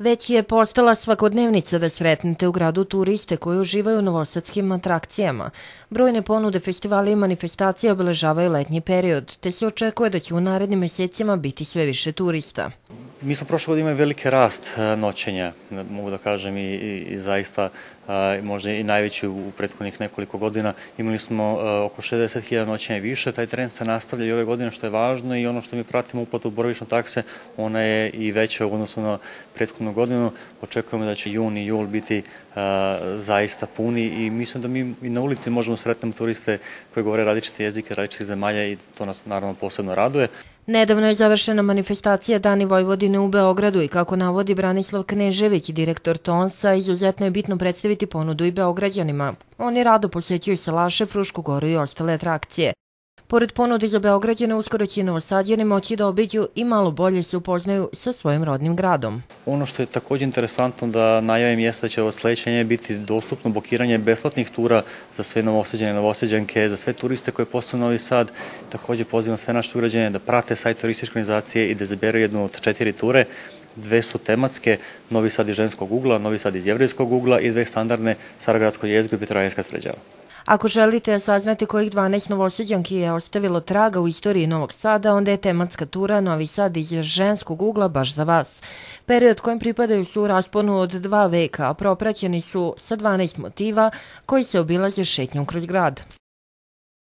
Već je postala svakodnevnica da sretnete u gradu turiste koji uživaju u novosadskim atrakcijama. Brojne ponude festivala i manifestacije obeležavaju letnji period, te se očekuje da će u narednim mjesecima biti sve više turista. Mi smo prošle godine imali veliki rast e, noćenja, e, mogu da kažem, i, i, i zaista a, možda i najveći u prethodnih nekoliko godina. Imali smo a, oko 60.000 noćenja i više. Taj trend se nastavlja i ove godine, što je važno i ono što mi pratimo uplatu u borovične takse, ona je i veća u odnosu na prethodnu godinu. Očekujemo da će jun i jul biti zaista puni i mislim da mi i na ulici možemo sretnemo turiste koji govore različite jezike, različite zemalja i to nas naravno posebno raduje. Nedavno je završena manifestacija Dani Vojvodine u Beogradu i kako navodi Branislav Knežević, direktor Tonsa, izuzetno je bitno predstaviti ponudu i Beograđanima. Oni rado posjećuju Salaše, Frušku goru i ostale atrakcije. Pored ponude za Beograđane, uskoro će novosadjani moći da obiđu i malo bolje se upoznaju sa svojim rodnim gradom. Ono što je također interesantno da najavim jeste da će od sledećenja biti dostupno blokiranje besplatnih tura za sve novosadjane i novosadjanke, za sve turiste koje postoju Novi Sad. Također pozivam sve naše ugrađene da prate sajt turističke organizacije i da zaberu jednu od četiri ture. Dve su tematske, Novi Sad iz ženskog ugla, Novi Sad iz jevrijskog ugla i dve standardne, Saragradsko jezgo i Petrovajenska sređava. Ako želite saznati kojih 12 novosadjanki je ostavilo traga u istoriji Novog Sada, onda je tematska tura Novi Sad iz ženskog ugla baš za vas. Period kojem pripadaju su u rasponu od dva veka, a propraćeni su sa 12 motiva koji se obilaze šetnjom kroz grad.